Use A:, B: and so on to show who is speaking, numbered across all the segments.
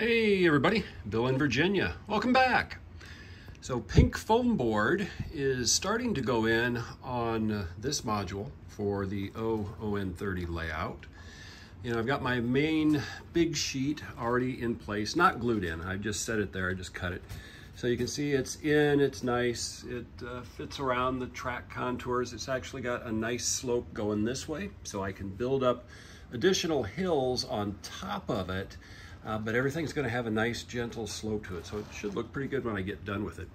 A: Hey everybody, Bill in Virginia. Welcome back. So pink foam board is starting to go in on this module for the OON30 layout. You know, I've got my main big sheet already in place, not glued in. I just set it there, I just cut it. So you can see it's in, it's nice. It uh, fits around the track contours. It's actually got a nice slope going this way, so I can build up additional hills on top of it uh, but everything's gonna have a nice gentle slope to it, so it should look pretty good when I get done with it.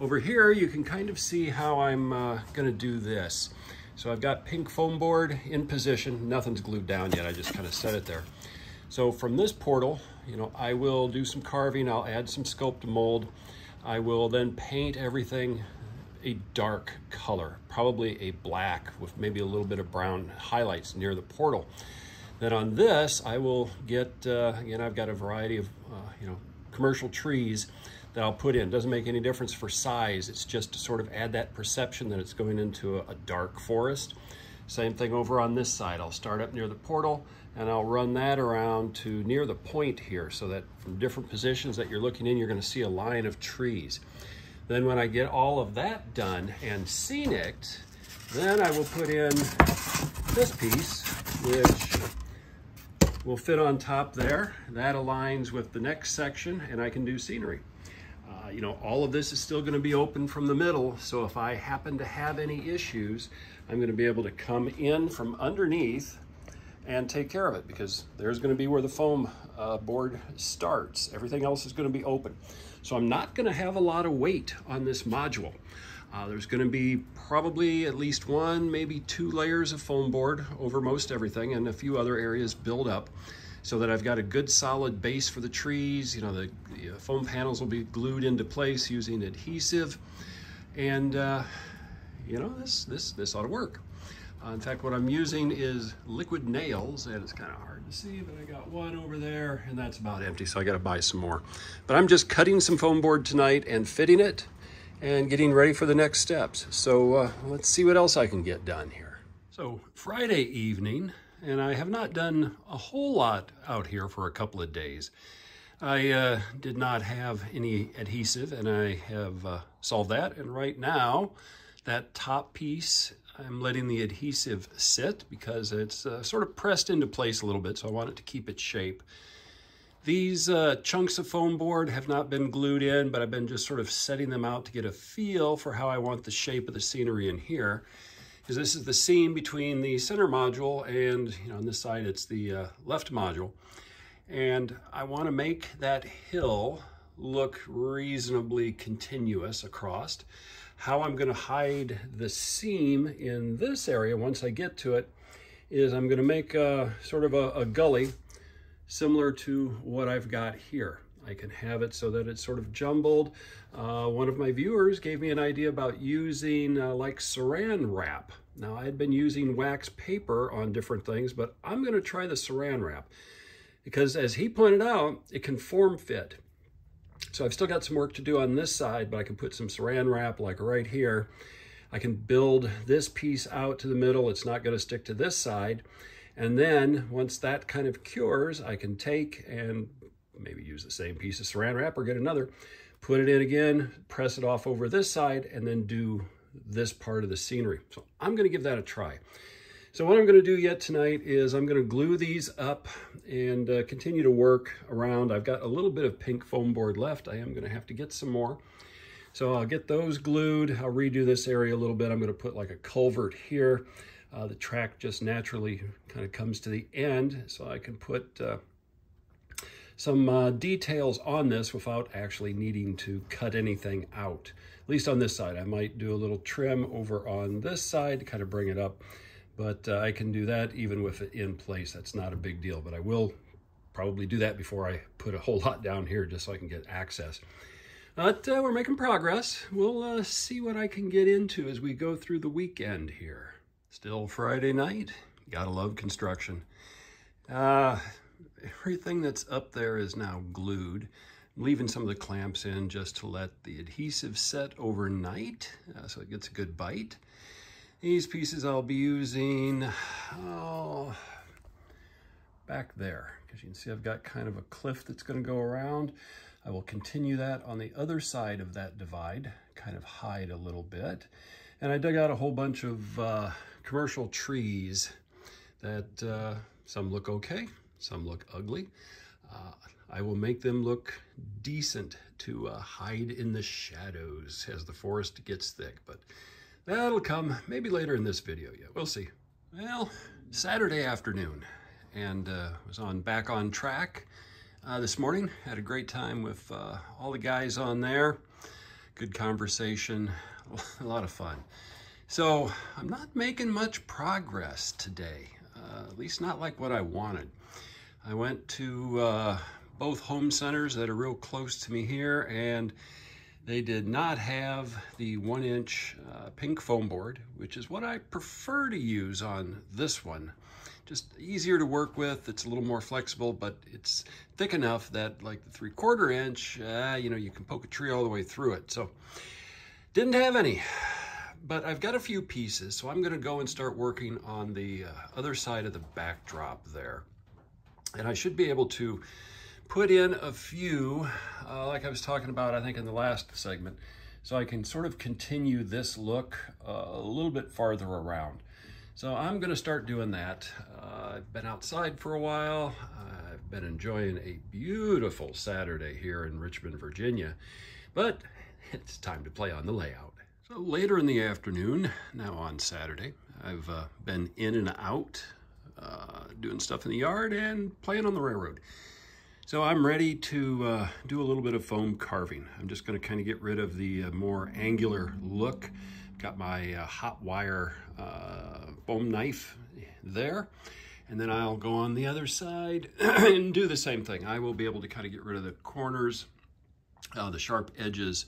A: Over here, you can kind of see how I'm uh, gonna do this. So I've got pink foam board in position. Nothing's glued down yet, I just kind of set it there. So from this portal, you know, I will do some carving, I'll add some Sculptamold. I will then paint everything a dark color, probably a black with maybe a little bit of brown highlights near the portal. Then on this, I will get, uh, again, I've got a variety of, uh, you know, commercial trees that I'll put in. Doesn't make any difference for size. It's just to sort of add that perception that it's going into a, a dark forest. Same thing over on this side. I'll start up near the portal and I'll run that around to near the point here so that from different positions that you're looking in, you're gonna see a line of trees. Then when I get all of that done and scenic, then I will put in this piece, which will fit on top there. That aligns with the next section and I can do scenery. Uh, you know, all of this is still gonna be open from the middle, so if I happen to have any issues, I'm gonna be able to come in from underneath and take care of it because there's gonna be where the foam uh, board starts. Everything else is gonna be open. So I'm not gonna have a lot of weight on this module. Uh, there's going to be probably at least one, maybe two layers of foam board over most everything and a few other areas build up so that I've got a good solid base for the trees. You know, the, the uh, foam panels will be glued into place using adhesive. And, uh, you know, this, this, this ought to work. Uh, in fact, what I'm using is liquid nails, and it's kind of hard to see, but I got one over there, and that's about empty, so I got to buy some more. But I'm just cutting some foam board tonight and fitting it, and getting ready for the next steps. So uh, let's see what else I can get done here. So Friday evening, and I have not done a whole lot out here for a couple of days. I uh, did not have any adhesive and I have uh, solved that. And right now, that top piece, I'm letting the adhesive sit because it's uh, sort of pressed into place a little bit. So I want it to keep its shape. These uh, chunks of foam board have not been glued in, but I've been just sort of setting them out to get a feel for how I want the shape of the scenery in here. Because this is the seam between the center module and, you know, on this side it's the uh, left module. And I want to make that hill look reasonably continuous across. How I'm going to hide the seam in this area once I get to it is I'm going to make a, sort of a, a gully similar to what I've got here. I can have it so that it's sort of jumbled. Uh, one of my viewers gave me an idea about using uh, like saran wrap. Now I had been using wax paper on different things, but I'm gonna try the saran wrap because as he pointed out, it can form fit. So I've still got some work to do on this side, but I can put some saran wrap like right here. I can build this piece out to the middle. It's not gonna stick to this side. And then once that kind of cures, I can take and maybe use the same piece of saran wrap or get another, put it in again, press it off over this side, and then do this part of the scenery. So I'm gonna give that a try. So what I'm gonna do yet tonight is I'm gonna glue these up and uh, continue to work around. I've got a little bit of pink foam board left. I am gonna have to get some more. So I'll get those glued. I'll redo this area a little bit. I'm gonna put like a culvert here. Uh, the track just naturally kind of comes to the end, so I can put uh, some uh, details on this without actually needing to cut anything out. At least on this side. I might do a little trim over on this side to kind of bring it up, but uh, I can do that even with it in place. That's not a big deal, but I will probably do that before I put a whole lot down here just so I can get access. But uh, we're making progress. We'll uh, see what I can get into as we go through the weekend here. Still Friday night. Gotta love construction. Uh, everything that's up there is now glued. I'm leaving some of the clamps in just to let the adhesive set overnight uh, so it gets a good bite. These pieces I'll be using, oh, back there. Because you can see, I've got kind of a cliff that's gonna go around. I will continue that on the other side of that divide, kind of hide a little bit. And I dug out a whole bunch of uh, commercial trees that uh, some look okay, some look ugly. Uh, I will make them look decent to uh, hide in the shadows as the forest gets thick, but that'll come maybe later in this video. Yeah, we'll see. Well, Saturday afternoon, and uh, was on back on track uh, this morning. Had a great time with uh, all the guys on there. Good conversation, a lot of fun. So I'm not making much progress today, uh, at least not like what I wanted. I went to uh, both home centers that are real close to me here and they did not have the one inch uh, pink foam board, which is what I prefer to use on this one. Just easier to work with. It's a little more flexible, but it's thick enough that like the three quarter inch, uh, you know, you can poke a tree all the way through it. So didn't have any, but I've got a few pieces. So I'm gonna go and start working on the uh, other side of the backdrop there. And I should be able to put in a few, uh, like I was talking about, I think in the last segment, so I can sort of continue this look uh, a little bit farther around. So I'm gonna start doing that. Uh, I've been outside for a while. I've been enjoying a beautiful Saturday here in Richmond, Virginia, but it's time to play on the layout. So later in the afternoon, now on Saturday, I've uh, been in and out, uh, doing stuff in the yard and playing on the railroad. So I'm ready to uh, do a little bit of foam carving. I'm just gonna kind of get rid of the uh, more angular look. Got my uh, hot wire uh, foam knife there. And then I'll go on the other side and do the same thing. I will be able to kind of get rid of the corners, the sharp edges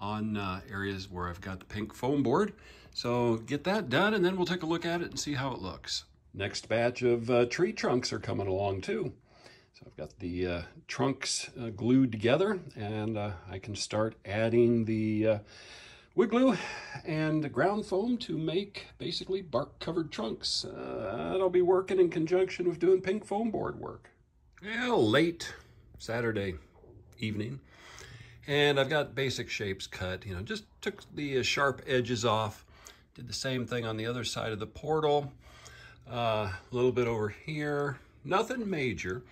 A: on uh, areas where I've got the pink foam board. So get that done and then we'll take a look at it and see how it looks. Next batch of tree trunks are coming along too. So I've got the uh, trunks uh, glued together and uh, I can start adding the uh, wood glue and ground foam to make basically bark covered trunks. Uh, that'll be working in conjunction with doing pink foam board work. Well, late Saturday evening and I've got basic shapes cut, you know, just took the uh, sharp edges off, did the same thing on the other side of the portal, a little bit over here, nothing major.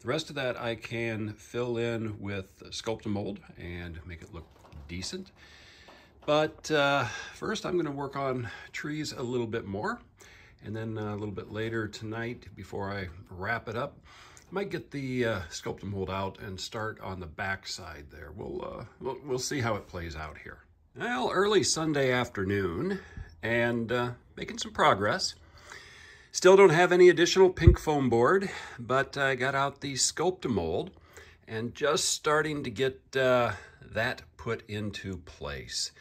A: The rest of that I can fill in with Sculptamold and Mold and make it look decent. But uh, first I'm gonna work on trees a little bit more. And then uh, a little bit later tonight, before I wrap it up, might get the uh, Sculptamold out and start on the back side there. We'll, uh, we'll, we'll see how it plays out here. Well, early Sunday afternoon and uh, making some progress. Still don't have any additional pink foam board, but I got out the Sculptamold and just starting to get uh, that put into place.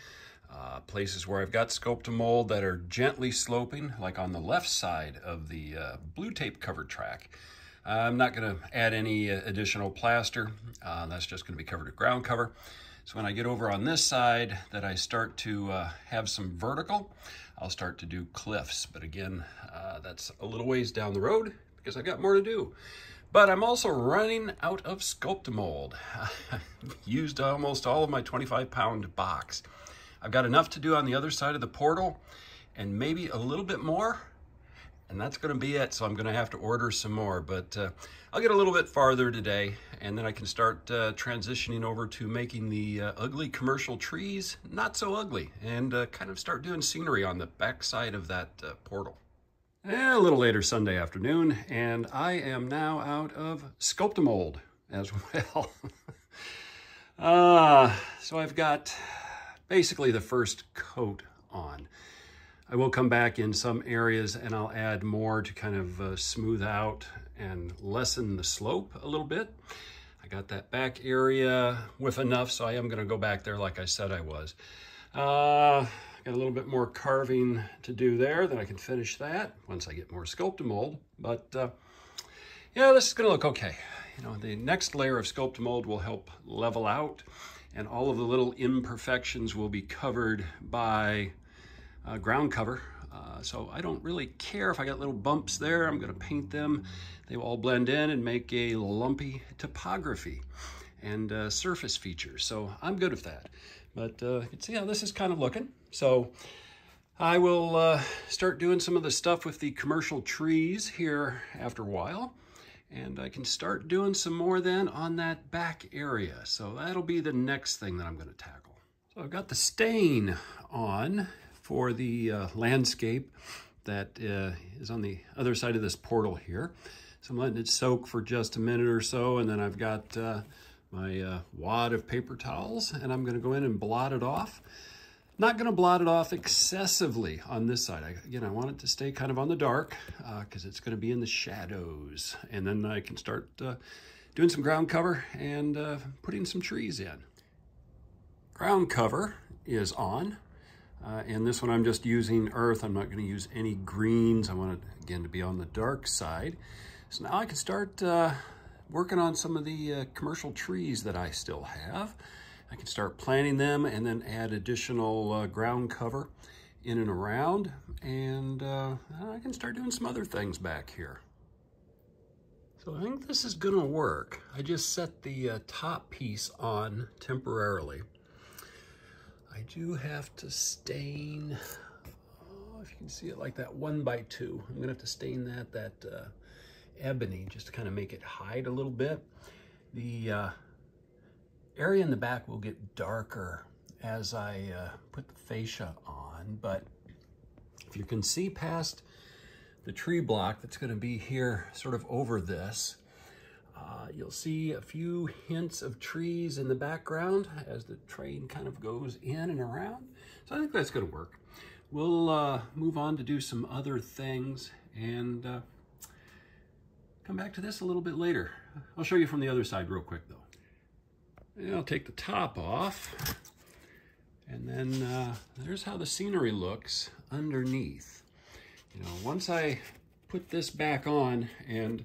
A: Uh, places where I've got Sculptamold that are gently sloping, like on the left side of the uh, blue tape covered track. I'm not going to add any uh, additional plaster. Uh, that's just going to be covered with ground cover. So when I get over on this side that I start to uh, have some vertical, I'll start to do cliffs. But again, uh, that's a little ways down the road because I've got more to do. But I'm also running out of Sculptamold. used almost all of my 25 pound box. I've got enough to do on the other side of the portal and maybe a little bit more and that's going to be it. So I'm going to have to order some more, but uh, I'll get a little bit farther today and then I can start uh, transitioning over to making the uh, ugly commercial trees not so ugly and uh, kind of start doing scenery on the back side of that uh, portal. a little later Sunday afternoon and I am now out of Sculptamold as well. uh, so I've got basically the first coat on. I will come back in some areas and I'll add more to kind of uh, smooth out and lessen the slope a little bit. I got that back area with enough, so I am gonna go back there like I said I was. Uh, got a little bit more carving to do there, then I can finish that once I get more Sculptamold. But uh, yeah, this is gonna look okay. You know, the next layer of Sculptamold will help level out and all of the little imperfections will be covered by uh, ground cover Uh, so I don't really care if I got little bumps there. I'm gonna paint them. They will all blend in and make a lumpy topography and uh, surface features. So I'm good with that. But uh, you can see how this is kind of looking. So I will uh, start doing some of the stuff with the commercial trees here after a while. And I can start doing some more then on that back area. So that'll be the next thing that I'm gonna tackle. So I've got the stain on for the uh, landscape that uh, is on the other side of this portal here. So I'm letting it soak for just a minute or so, and then I've got uh, my uh, wad of paper towels, and I'm gonna go in and blot it off. Not gonna blot it off excessively on this side. I, again, I want it to stay kind of on the dark because uh, it's gonna be in the shadows. And then I can start uh, doing some ground cover and putting some trees in. Ground cover is on. Uh, and this one I'm just using earth. I'm not going to use any greens. I want it, again, to be on the dark side. So now I can start uh, working on some of the uh, commercial trees that I still have. I can start planting them and then add additional uh, ground cover in and around. And uh, I can start doing some other things back here. So I think this is going to work. I just set the uh, top piece on temporarily. I do have to stain, oh, if you can see it like that, one by two. I'm gonna have to stain that, that uh, ebony, just to kind of make it hide a little bit. The uh, area in the back will get darker as I uh, put the fascia on, but if you can see past the tree block that's gonna be here sort of over this, uh, you'll see a few hints of trees in the background as the train kind of goes in and around. So I think that's going to work. We'll uh, move on to do some other things and uh, come back to this a little bit later. I'll show you from the other side real quick though. And I'll take the top off and then uh, there's how the scenery looks underneath. You know, once I put this back on and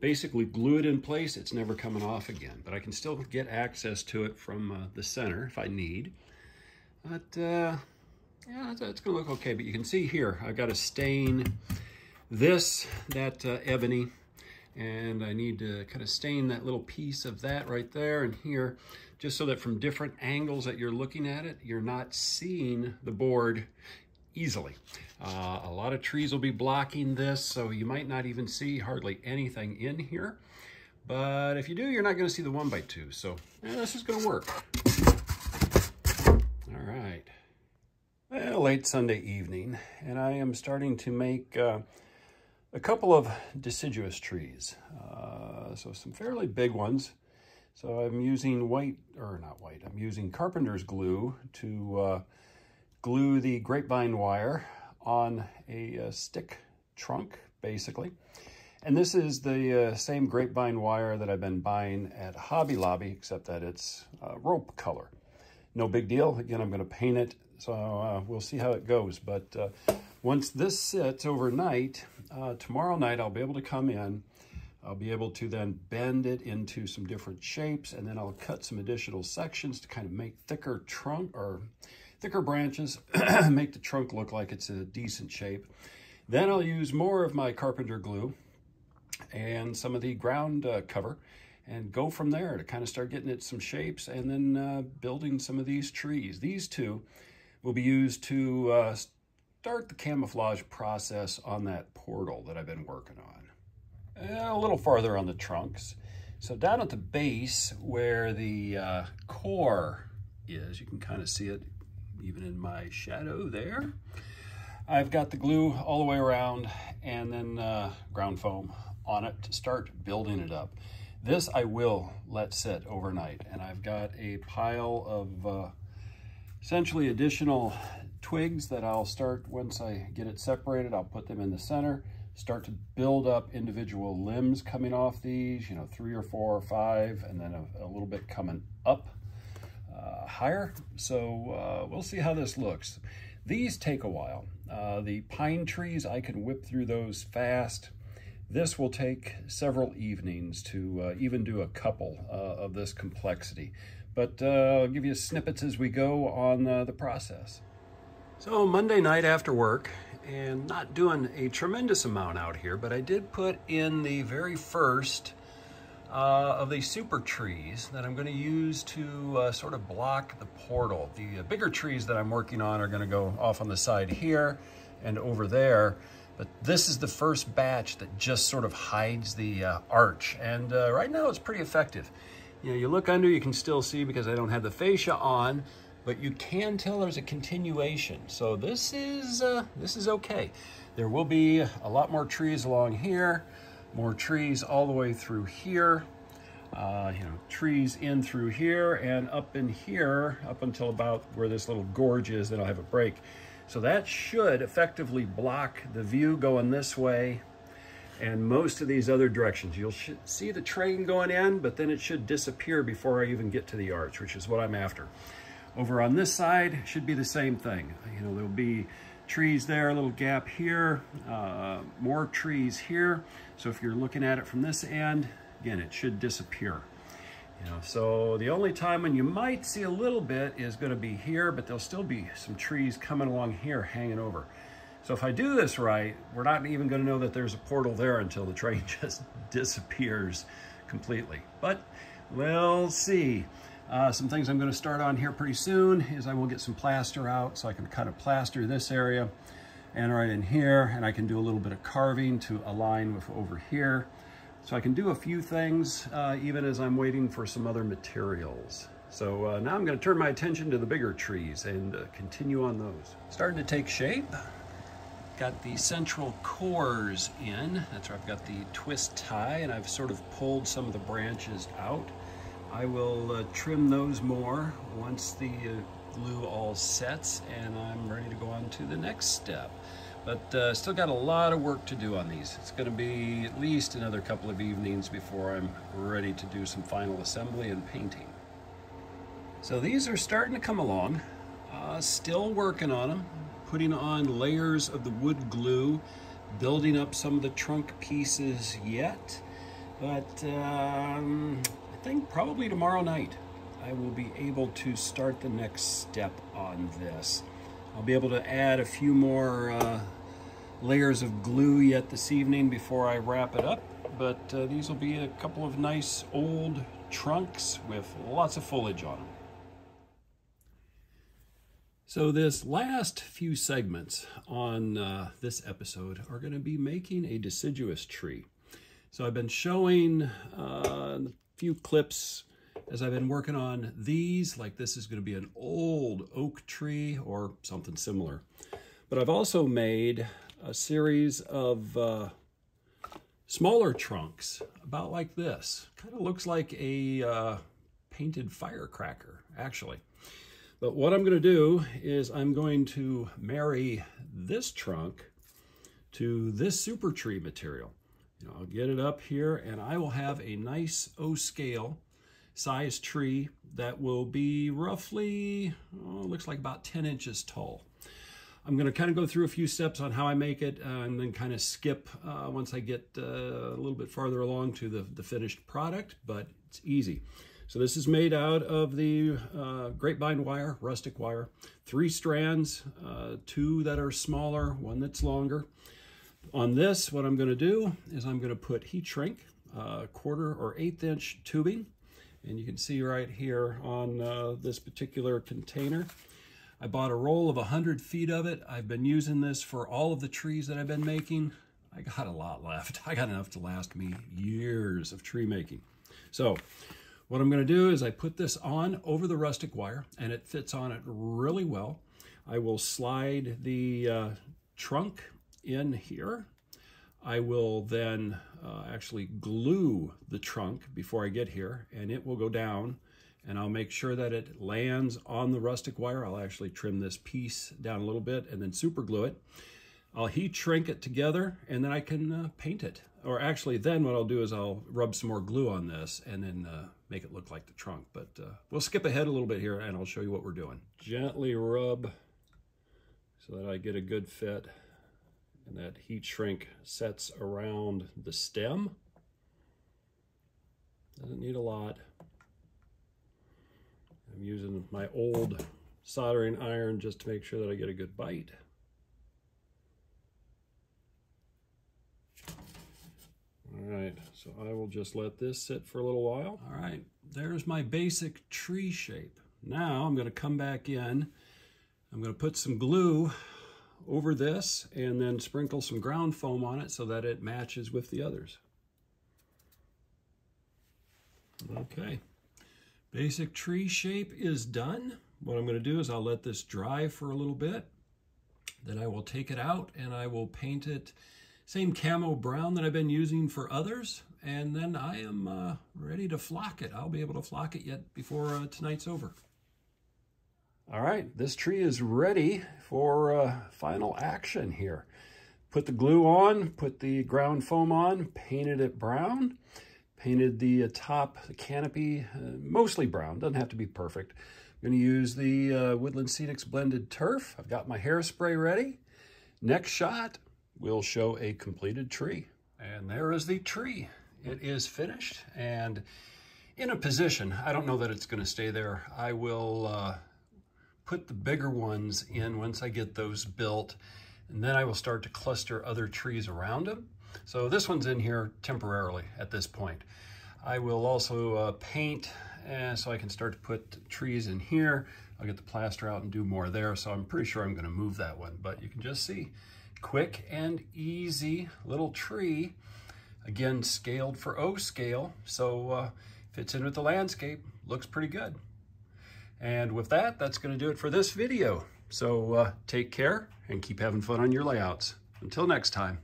A: basically glue it in place. It's never coming off again, but I can still get access to it from uh, the center if I need. But uh, yeah, it's, it's gonna look okay. But you can see here, I've got to stain this, that uh, ebony, and I need to kind of stain that little piece of that right there and here, just so that from different angles that you're looking at it, you're not seeing the board easily. Uh, a lot of trees will be blocking this, so you might not even see hardly anything in here. But if you do, you're not going to see the one by two. So yeah, this is going to work. All right. Well, late Sunday evening, and I am starting to make uh, a couple of deciduous trees. Uh, so some fairly big ones. So I'm using white, or not white, I'm using carpenter's glue to uh, glue the grapevine wire on a uh, stick trunk, basically. And this is the uh, same grapevine wire that I've been buying at Hobby Lobby, except that it's uh, rope color. No big deal. Again, I'm going to paint it, so uh, we'll see how it goes. But uh, once this sits overnight, tomorrow night I'll be able to come in. I'll be able to then bend it into some different shapes, and then I'll cut some additional sections to kind of make thicker trunk or thicker branches, make the trunk look like it's a decent shape. Then I'll use more of my carpenter glue and some of the ground uh, cover and go from there to kind of start getting it some shapes and then uh, building some of these trees. These two will be used to uh, start the camouflage process on that portal that I've been working on. a little farther on the trunks. So down at the base where the uh, core is, you can kind of see it even in my shadow there. I've got the glue all the way around and then uh, ground foam on it to start building it up. This I will let sit overnight and I've got a pile of uh, essentially additional twigs that I'll start once I get it separated. I'll put them in the center, start to build up individual limbs coming off these, you know, three or four or five, and then a, a little bit coming up uh, higher. So uh, we'll see how this looks. These take a while. Uh, the pine trees, I can whip through those fast. This will take several evenings to uh, even do a couple uh, of this complexity. But uh, I'll give you snippets as we go on the process. So Monday night after work, and not doing a tremendous amount out here, but I did put in the very first uh, of these super trees that I'm going to use to uh, sort of block the portal. The uh, bigger trees that I'm working on are going to go off on the side here and over there. But this is the first batch that just sort of hides the uh, arch. And uh, right now it's pretty effective. You know, you look under, you can still see because I don't have the fascia on, but you can tell there's a continuation. So this is, uh, this is okay. There will be a lot more trees along here, more trees all the way through here. Uh, you know, trees in through here and up in here, up until about where this little gorge is, then I'll have a break. So that should effectively block the view going this way and most of these other directions. You'll see the train going in, but then it should disappear before I even get to the arch, which is what I'm after. Over on this side, should be the same thing. You know, there'll be trees there, a little gap here, uh, more trees here. So if you're looking at it from this end, again, it should disappear. You know, so the only time when you might see a little bit is going to be here, but there'll still be some trees coming along here hanging over. So if I do this right, we're not even going to know that there's a portal there until the train just disappears completely. But we'll see. Uh, some things I'm going to start on here pretty soon is I will get some plaster out so I can kind of plaster this area and right in here and I can do a little bit of carving to align with over here. So I can do a few things uh, even as I'm waiting for some other materials. So uh, now I'm going to turn my attention to the bigger trees and uh, continue on those. Starting to take shape. Got the central cores in. That's where I've got the twist tie and I've sort of pulled some of the branches out. I will uh, trim those more once the uh, glue all sets and I'm ready to go on to the next step. But uh, still got a lot of work to do on these. It's gonna be at least another couple of evenings before I'm ready to do some final assembly and painting. So these are starting to come along. Uh, still working on them, putting on layers of the wood glue, building up some of the trunk pieces yet. But um, think probably tomorrow night I will be able to start the next step on this. I'll be able to add a few more uh, layers of glue yet this evening before I wrap it up. But uh, these will be a couple of nice old trunks with lots of foliage on them. So this last few segments on uh, this episode are going to be making a deciduous tree. So I've been showing uh, few clips as I've been working on these, like this is going to be an old oak tree or something similar. But I've also made a series of uh, smaller trunks, about like this. Kind of looks like a uh, painted firecracker, actually. But what I'm going to do is I'm going to marry this trunk to this super tree material. I'll get it up here and I will have a nice O scale size tree that will be roughly, oh, looks like about 10 inches tall. I'm going to kind of go through a few steps on how I make it uh, and then kind of skip uh, once I get uh, a little bit farther along to the, the finished product, but it's easy. So this is made out of the uh, grapevine wire, rustic wire, three strands, uh, two that are smaller, one that's longer. On this, what I'm going to do is I'm going to put heat shrink, uh, quarter or eighth inch tubing, and you can see right here on this particular container, I bought a roll of 100 feet of it. I've been using this for all of the trees that I've been making. I got a lot left. I got enough to last me years of tree making. So what I'm going to do is I put this on over the rustic wire and it fits on it really well. I will slide the uh, trunk in here. I will then uh, actually glue the trunk before I get here and it will go down and I'll make sure that it lands on the rustic wire. I'll actually trim this piece down a little bit and then super glue it. I'll heat shrink it together and then I can uh, paint it. Or actually then what I'll do is I'll rub some more glue on this and then uh, make it look like the trunk. But uh, we'll skip ahead a little bit here and I'll show you what we're doing. Gently rub so that I get a good fit and that heat shrink sets around the stem. Doesn't need a lot. I'm using my old soldering iron just to make sure that I get a good bite. All right, so I will just let this sit for a little while. All right, there's my basic tree shape. Now I'm gonna come back in. I'm gonna put some glue over this and then sprinkle some ground foam on it so that it matches with the others. Okay, basic tree shape is done. What I'm going to do is I'll let this dry for a little bit. Then I will take it out and I will paint it same camo brown that I've been using for others. And then I am uh, ready to flock it. I'll be able to flock it yet before uh, tonight's over. All right, this tree is ready for uh, final action here. Put the glue on, put the ground foam on, painted it brown. Painted the uh, top the canopy, uh, mostly brown, doesn't have to be perfect. I'm going to use the uh, Woodland Scenics Blended Turf. I've got my hairspray ready. Next shot, we'll show a completed tree. And there is the tree. It is finished and in a position. I don't know that it's going to stay there. I will uh, put the bigger ones in once I get those built, and then I will start to cluster other trees around them. So this one's in here temporarily at this point. I will also uh, paint uh, so I can start to put trees in here. I'll get the plaster out and do more there. So I'm pretty sure I'm gonna move that one, but you can just see quick and easy little tree. Again, scaled for O scale. So uh, fits in with the landscape, looks pretty good. And with that, that's gonna do it for this video. So uh, take care and keep having fun on your layouts. Until next time.